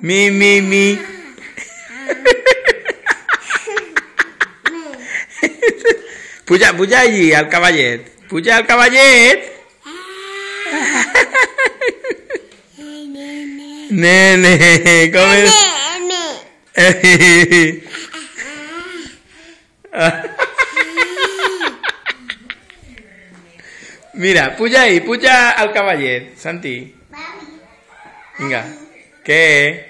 Mi, mi, mi. Puja, puja allí al caballet. Puja al caballet. Nene, come. Mira, puja ahí, puja al caballet, Santi. Venga, ¿qué?